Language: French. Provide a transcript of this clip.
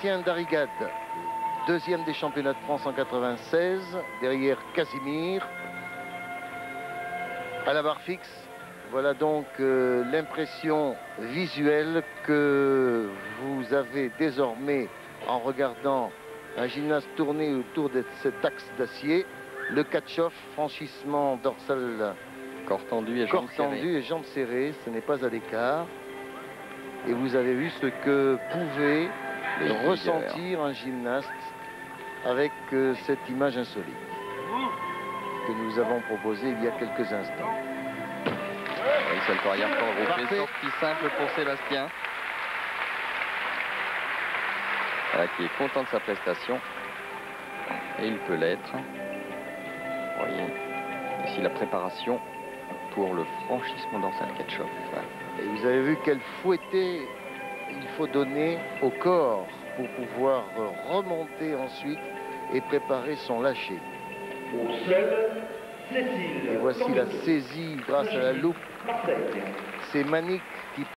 Bastien Darigade, deuxième des championnats de France en 96, derrière Casimir. À la barre fixe, voilà donc euh, l'impression visuelle que vous avez désormais en regardant un gymnaste tourner autour de cet axe d'acier. Le catch-off, franchissement dorsal Corps tendu et corps jambes serrées. tendu et jambes serrées, ce n'est pas à l'écart. Et vous avez vu ce que pouvait ressentir un gymnaste avec euh, cette image insolite que nous avons proposée il y a quelques instants. Oui, c'est le arrière regroupé. Sortie simple pour Sébastien. Voilà, qui est content de sa prestation. Et il peut l'être. Vous voyez, ici la préparation pour le franchissement dorsal catch-off. Voilà. Et vous avez vu quel fouetté il faut donner au corps pour pouvoir euh, remonter ensuite et préparer son lâcher. Et voici la saisie grâce à la loupe. C'est Manic qui